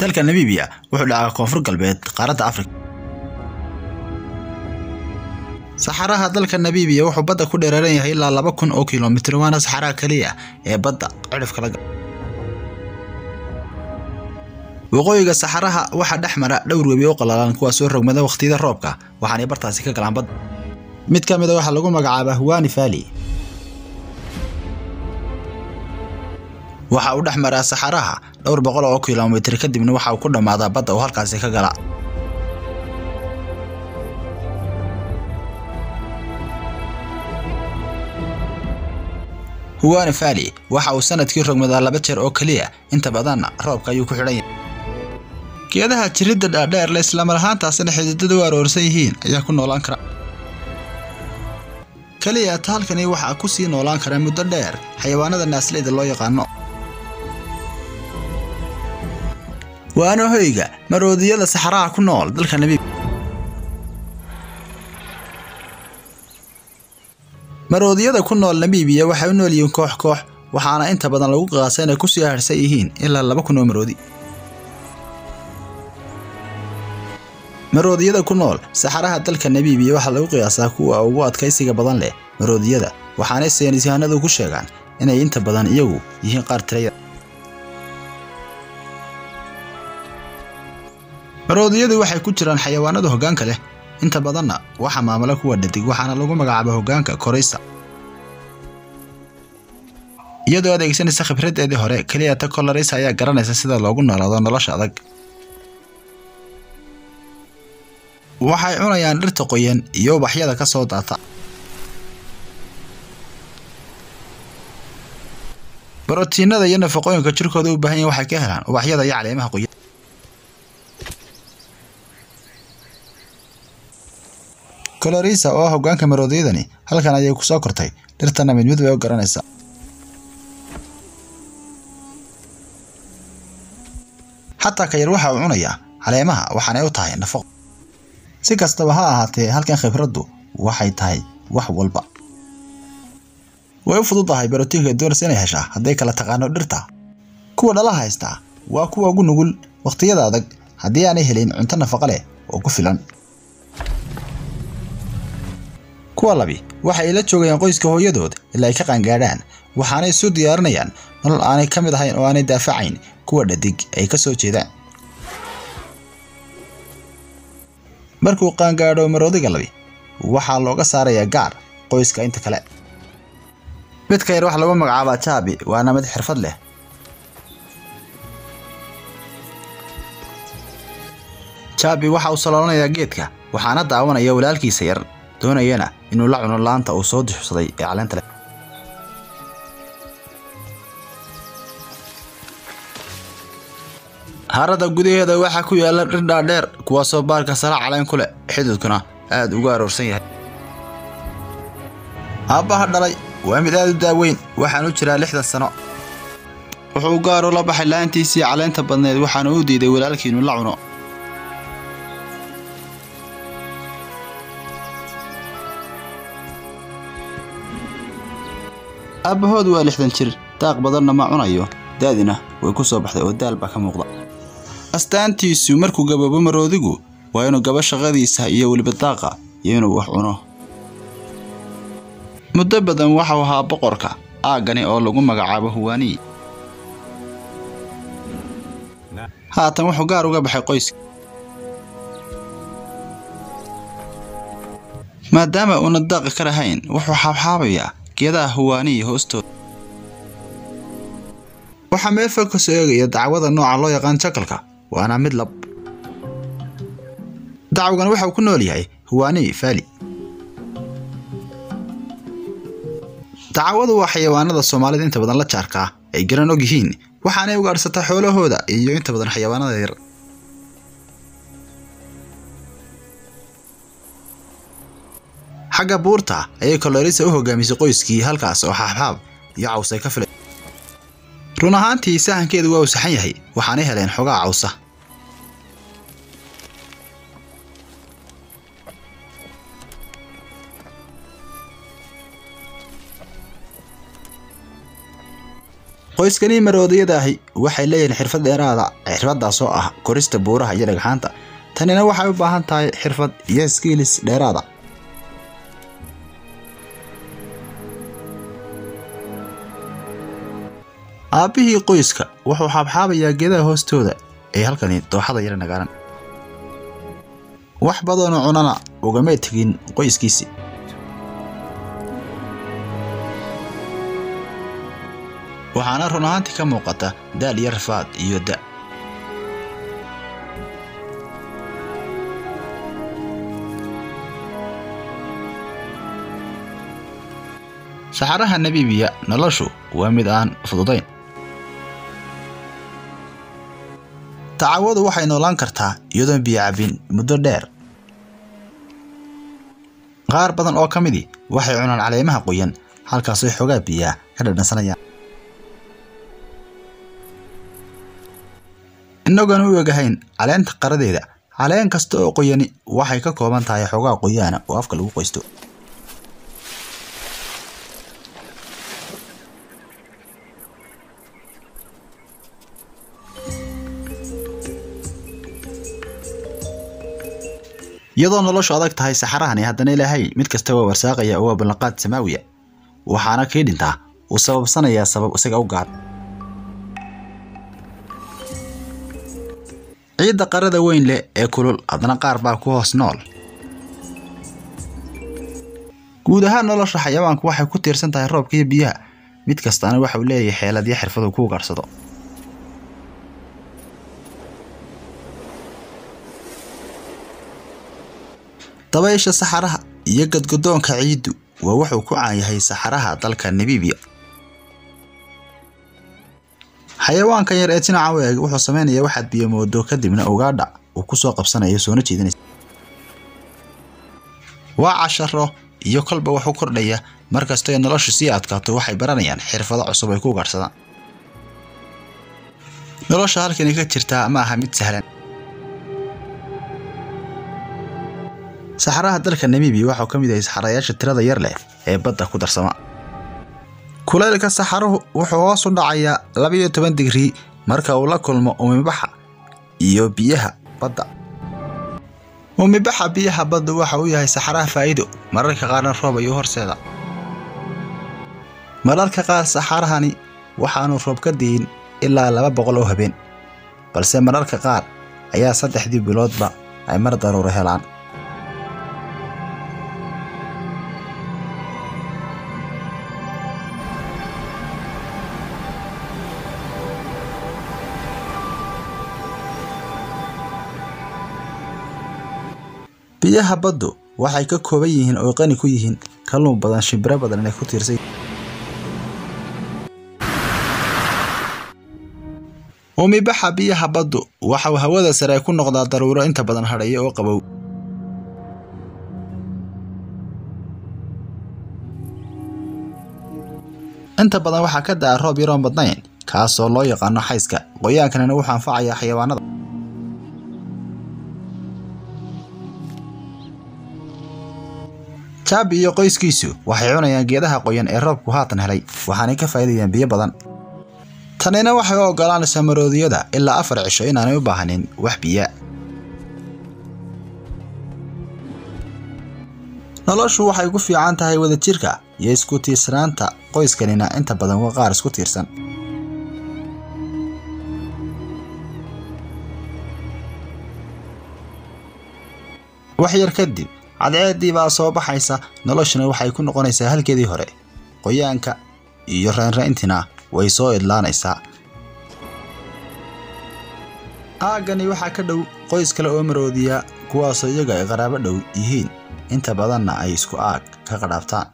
dalka namibiya wuxuu dhacaa koonfur galbeed qaaradda afrika. Saxaraha dalka namibiya wuxuu badda ku dheereeran yahay ilaa laba kun oo kilomitir waana saxaraha keliya ee badda cidhifka laga waqooyiga saxaraha waxaa dhex mara dhowr webi oo qalalan kuwaasoo rogmada wakhtiyada roobka. Waxaanay bartaasi ka galaan mid ka mid a waxaa lagu magacaabaa huwani valley waxa uu dhex maraa saxaraha dhowr boqol oo kilomitir kadibna waxa uu ku dhammaadaa badda oo halkaasi ka gala. Huwani valley waxa uu sannadkii rogmadaa laba jeer oo keliya inta badanna roobka ayuu ku xidhan yahay geedaha jiridda dhaadheer le islamar ahaantaasina xididada u aroorsan yihiin ayaa ku noolaan kara. Keliya taalkani waxaa ku sii noolaan kara muddo dheer xayawaanada naasleyda loo yaqaano. Waana hoyga maroodiyada saxaraha ku nool dalka namibiya maroodiyada ku nool namibiya waxay u nool yihiin koox koox waxaana inta badan lagu qiyaasa inay ku sii harsan yihiin ilaa laba kun oo maroodi maroodiyada ku nool saxaraha dalka namibiya waxaa lagu qiyaasaa kuwa ugu adkaysiga badan leh maroodiyada waxaanay saynisyahanadu ku sheegaan inay inta badan iyagu yihiin qaar tiraya maroodiyadu waxay ku jiraan xayawaanada hoggaanka leh. Inta badanna waxaa maamula kuwa dhadig waxaana lagu magacaaba hoggaanka koraysa. Iyadoo adeegsanaysa khibraddeedii hore keliya ta koloraysa ayaa garanaysa sida loogu noolaado nolosha adag waxay cunayaan dhirta qoyan iyo ubaxyada ka soo daata. Barotiinada iyo nafaqooyinka jirkooda u baahan yahin waxay ka helaan ubaxyada iyo caleemaha qoyan. Kolorisa oo ah hoggaanka maroodiyadani halkan ayay ku soo kortay. Dhirtana mid mid bay u garanaysaa. Xataa ka yar waxa uu cunayaa caleemaha waxaanay u tahay nafaqo si kastaba ha ahaatee halkan khibraddu waxay tahay wax walba. Way u fududahay barotiinka doonaysa inay heshaa hadday kala taqaano dhirta. Kuwa dhala haystaa waa kuwa ugu nugul wakhtiyada adag haddii aanay helin cunto nafaqo leh oo ku filan. Kuwa labi waxay la joogayaan qoyska hooyadood ilaa ay ka qaangaadhaan. Waxaanay isu diyaarinayaan nolol aanay ka mid ahayn oo aanay daafacayn. Kuwa dhadig ay ka soo jeedaan markuu qaangaadho maroodiga labi waxaa looga saarayaa gaar qoyska inta kale. Midka yar waxa lagu magacaabaa jaabi waana mid xirfad leh. Jaabi waxa uu saloolanayaa geedka waxaana daawanaya walaalkiisa yar doonayana inuu la cuno laanta uu soo duxsaday ee caleenta leh harada gudaheeda waxaa ku yaalla dhir dhaadheer kuwaasoo baarka sara caleen ku leh. Xididkuna aad ugu aroorsan yahay. Aabbaha dhalay waa mid aad u daaweyn waxaanu jiraa lixdan sano. Wuxuu gaaru la baxay laantiisii caleenta badneed waxaana u diiday walaalkii inuu la cuno. Aabbahood waa lixdan jir daaq badanna ma cunayo. Daadina way ku soo baxday oo daal baa ka muuqda astaantiisu markuu gaboobo maroodigu waa inuu gabo shaqadiisa iyo weliba daaqa iyo inuu wax cuno. Muddo badan waxau ahaa boqorka aaggani oo lagu magacaabo huwaaniyi haatan wuxuu gaar uga baxay qoyska. Maadaama uuna daaqi ka lahayn wuxuu xaabxaabayaa geedaha huwaaniyi hoostooda. Waxaa meel fog ka soo eegaya dacwada nooca loo yaqaan jakalka waana mid lab. Dacwagan waxa uu ku nool yahay huwaaniyi faali. Dacwadu waa xayawaanada soomaalida inta badan la jaarkaa ay garan og yihiin waxaanay ugaadhsataa xoolahooda iyo inta badan xayawaanada yar. Xagga buurta ayay kolorisa u hogaamisay qoyskii halkaas oo xaabxaab iyo caws ka filay run ahaantii sahankeedu waa u saxan yahay waxaanay heleen xogaa cawsa qoyskanii maroodiyada ahi waxay leeyihiin xirfad dheeraada xirfaddaas oo ah korista buuraha iyo dhagxaanta. Tanina waxay u baahan tahay xirfad iyo skiilis dheeraada. Aabbihii qoyska wuxuu xaabxaabayaa geedaha hoostooda ee halkani dooxada yara nagaaran. Wax badanoo cunana ugamay tegin qoyskiisii waxaana run ahaantii ka muuqata daal iyo rafaad iyo da. Saxaraha nabiibiya noloshu waa mid aan fududayn tacawadu waxay noolaan kartaa iyadoon biyo cabbin muddo dheer. Qaar badan oo ka midii waxay cunaan caleemaha qoyan halkaasoo xoogaa biyaa ka dhadhansanayaan inagoon u egahayn caleenta qaradeeda caleen kasta oo qoyani waxay ka kooban tahay xoogaa qoyaana oo afka lagu qoysto iyadoo noloshu adag tahay saxarahani haddana ilaahay mid kasta waa warsaaqaya oo waa ballanqaad samaawiya. Waxaana kii dhintaa uu sababsanayaa sabab isaga u gaar. Ciidda qarada weyn leh ee kulul haddana qaar baa ku hoos nool. Guud ahaan nolosha xayawaanku waxay ku tiirsan tahay roobka iyo biyaha. Mid kastaana waxa uu leeyahay xeelad iyo xirfadu ku ugaadhsado dabaysha saxaraha iyo gadgadoonka ciiddu waa wuxuu ku caan yahay saxaraha dalka namibiya xayawaankan yar ee jinaca u eeg wuxuu samaynayaa waxaad biyo moodo kadibna ugaadha uu ku soo qabsanayo soona jeedinaysa. Waa casharo iyo kolba wax u kordhaya markastoo ay noloshu sii adkaato waxay baranayaan xirfado cusub ay ku ugaadhsadaan nolosha halkani ka jirtaa ma aha mid sahlan saxaraha dalka namibiya waxau ka mid yahay saxarayaasha tirada yar leh ee badda ku darsama. Kulaylka saxaruhu wuxuu hoos u dhacayaa labayo toban digrii marka uu la kulmo umibaxa iyo biyaha badda. Umibaxa biyaha badda waxa uu yahay saxaraha faa'iido mararka qaarna roob ayuu horseeda mararka qaar saxarahani waxaanu roob ka diin ilaa laba boqol oo habeen balse mararka qaar ayaa saddexdii biloodba ay mar daruuro helaan biyaha baddu waxay ka kooban yihiin oo qani ku yihiin kalluun badan shimbiro badan inay ku tiirsan umibaxa biyaha baddu waxau hawada sare ku noqdaa daruuro inta badan hadhaya oo qabow. Inta badan waxaa ka da'a roob yaroon badnayn kaasoo loo yaqaano xayska. Qoyaankanina wuxuu anfacayaa xayawaanada jaabi iyo qoyskiisu waxay cunayaan geedaha qoyan ee roobku haatan helay waxaanay ka faa'iidayaan biyo badan. Tanina waxay u oggolaanaysaa maroodiyada ilaa afar cisho inaanay u baahanin wax biya. Noloshu waxay ku fiican tahay wadajirka iyo isku tiirsanaanta qoyskanina inta badan waa qaar isku tiirsan. Wax yar kadib cadceeddii baa soo baxaysa noloshuna waxay ku noqonaysaa halkeedii hore. Qoyaanka iyo raynrayntina way soo idlaanaysaa. Aaggani waxaa ka dhow qoys kale oo maroodiya kuwaasoo iyaga ay qaraabo dhow yihiin. Inta badanna ay isku aag ka qadhaabtaan